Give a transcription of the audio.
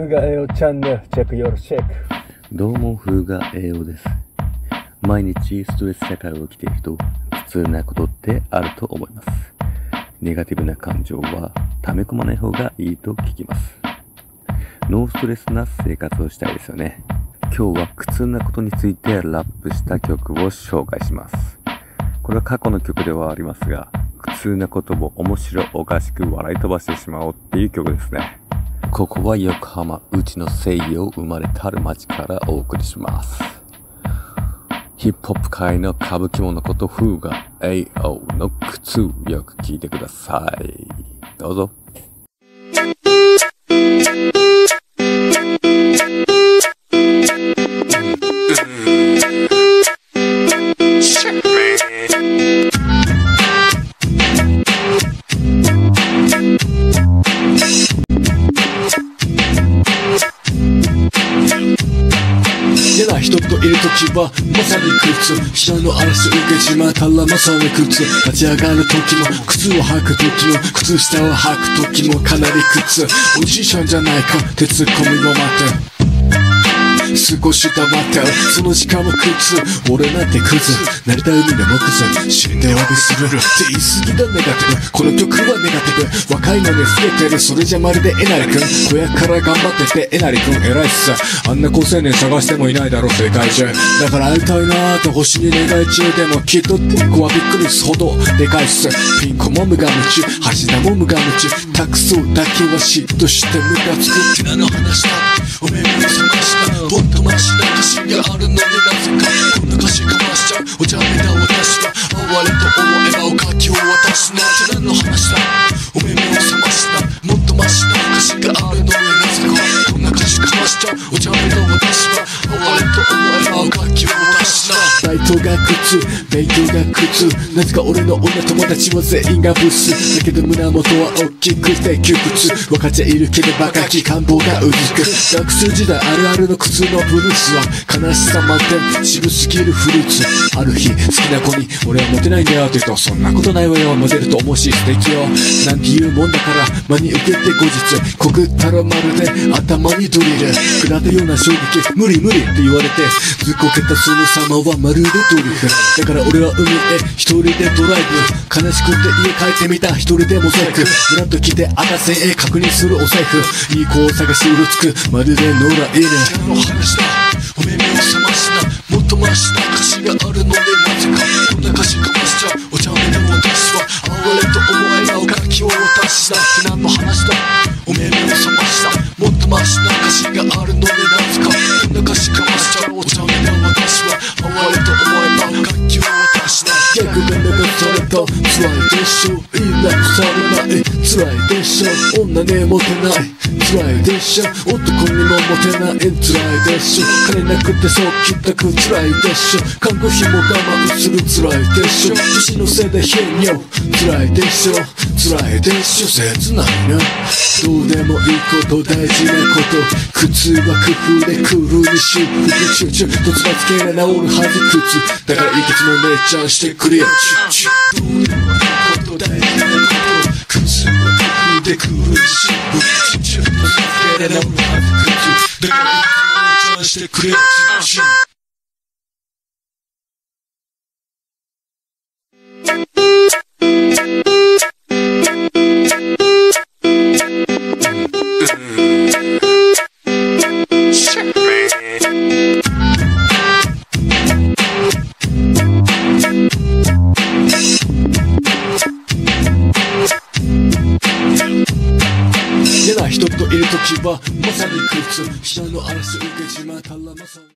ふがえおチャンネルチェックよろしくどうも、風が栄養です。毎日ストレス社会を生きていると、普通なことってあると思います。ネガティブな感情は溜め込まない方がいいと聞きます。ノーストレスな生活をしたいですよね。今日は苦痛なことについてラップした曲を紹介します。これは過去の曲ではありますが、苦痛なことを面白おかしく笑い飛ばしてしまおうっていう曲ですね。ここは横浜、うちの西洋生まれたる町からお送りします。ヒップホップ界の歌舞伎ものこと風が AO の靴よく聞いてください。どうぞ。いる時はまさに靴下の嵐受けちまったらまさに靴立ち上がるときも靴を履くときも靴下を履く時もかなり靴おじいちゃんじゃないか。鉄コミを待て。少し黙ってその時間も苦痛俺なんてクズ。成田海の木前死んでおびする。って言い過ぎだネガティブこの曲はネガティブ若いのに老けてるそれじゃまるでえなりくん小屋から頑張っててえなりくん偉いっすあんな高青年探してもいないだろ世界中だから会いたいなーって星に願い中でもきっと僕はびっくりすほどでかいっす。ピンクも無我夢中橋田も無我夢中。タクソだけは嫉妬してムカつく。っての話だお目目を覚ましたもっとマシな歌詞があるのになぜかこんな歌詞か勉強が苦痛なぜか俺の女友達は全員がブスだけど胸元は大きくて窮屈分かっちゃいるけどバカき願望がうずく学生時代あるあるの苦痛のブルースは悲しさ満点渋すぎるフルーツある日好きな子に俺はモテないんだよって言うとそんなことないわよモテると思うし素敵よなんて言うもんだから真に受けて後日告ったらまるで頭にドリル食らったような衝撃無理無理って言われてずっこけたその様はまるでドリフだから俺は海へ一人でドライブ。悲しくて家帰ってみた。一人でモザイクブラッと来て赤線へ確認するお財布。いい子を探しうろつく。まるで野良犬の話だお目目を覚ました。もっとマシな歌詞があるのでなぜかこんな歌詞かましちゃお茶目な私は哀れと思えばおかきを渡すだって何の話だと辛いでしょ。いなくされない。辛いでしょ。女にモテない。辛いでしょ男にもモテない辛いでしょ金なくてそうきったく辛いでしょ看護費も我慢する辛いでしょ年のせいで変よ辛いでしょ辛いでしょ切ないな。どうでもいいこと大事なこと。苦痛は工夫でクールに修復集中とつばつけな治るはず苦痛。だからいいケツの姉ちゃんしてくれよチュチュどうでもいいこと大事 してくれよチュチュ嫌な人といる ときはまさに苦痛下の嵐受けちまったらまさに